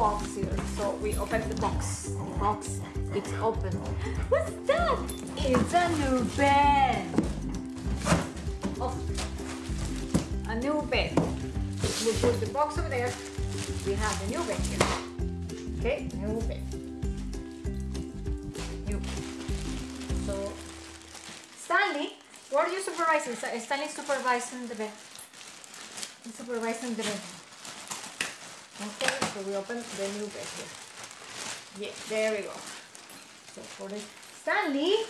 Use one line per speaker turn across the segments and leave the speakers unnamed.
So we open the box. The box, it's open. What's that? It's a new bed. Oh, a new bed. We put the box over there. We have the new bed here. Okay, new bed. New bed. So, Stanley, what are you supervising? Stanley supervising the bed. Supervising the bed. Okay, so we open the new bed here. Yeah, there we go. So for the Stanley,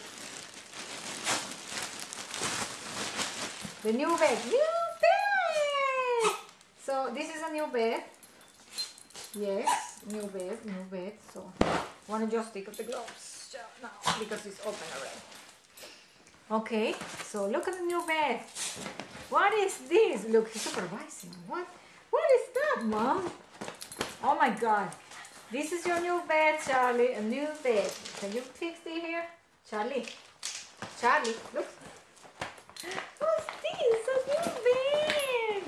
the new bed, new bed. So this is a new bed. Yes, new bed, new bed. So wanna just take off the gloves now because it's open already. Okay, so look at the new bed. What is this? Look, he's supervising. What? What is that, mom? Oh my god. This is your new bed, Charlie. A new bed. Can you fix it here? Charlie. Charlie, look. What's this? A new bed.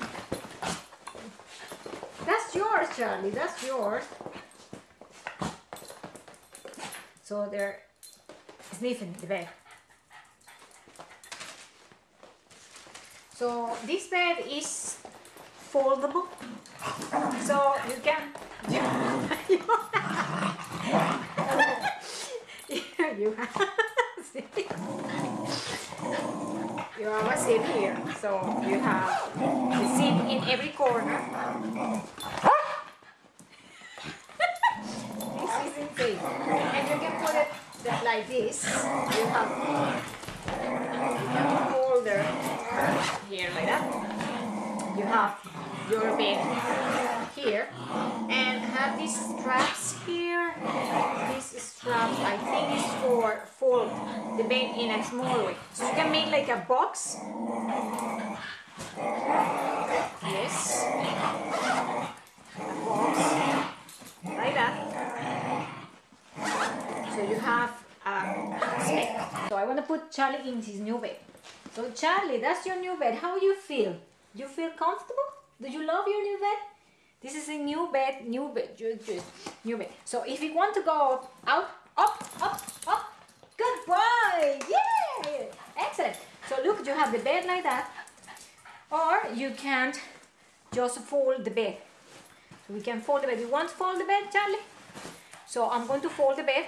That's yours, Charlie. That's yours. So they're sniffing the bed. So this bed is foldable. So you can you, you have you have a zip here. So you have the zip in every corner. this is insane. And you can put it just like this. You have you have a holder here like that. You have your bed here and have these straps here. These straps I think is for fold the bed in a small way. So you can make like a box. Yes. A box like that. So you have a. So I want to put Charlie in his new bed. So Charlie, that's your new bed. How you feel? You feel comfortable? Do you love your new bed? This is a new bed, new bed, new bed. So if you want to go out, up, up, up, good boy, yeah, excellent. So look, you have the bed like that, or you can't just fold the bed. So we can fold the bed. You want to fold the bed, Charlie? So I'm going to fold the bed.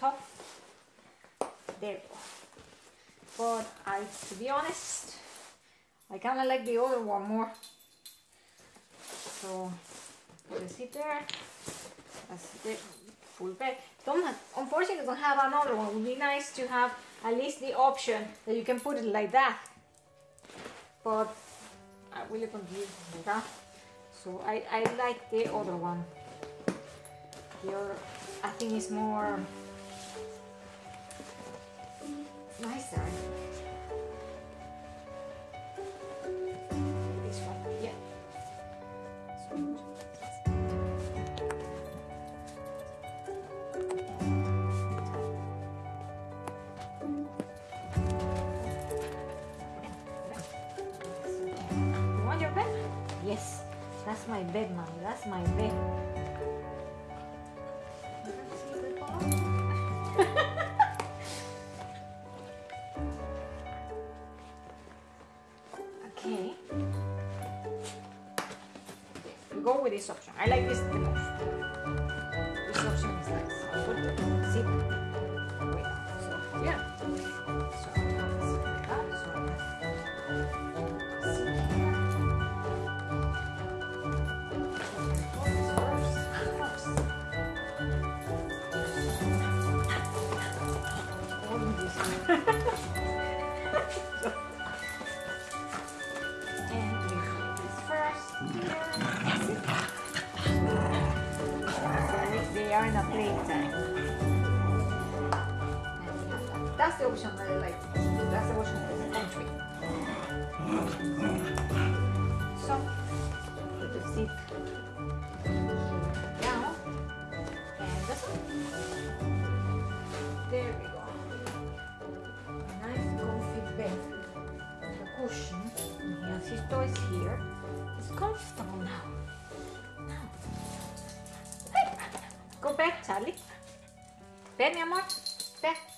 Tough. There we go. But I, to be honest, I kind of like the other one more. So the seat there. That's the full bed. Don't unfortunately don't have another one. It would be nice to have at least the option that you can put it like that. But I really confused with that. So I, I like the other one. The other I think it's more Yes, that's my bed, mommy. That's my bed. Okay. We go with this option. I like this the most. They are in a playtime. That's the option that I like. That's the option that is entry. So, put the Go back, Charlie. Ven, mi amor. Ven.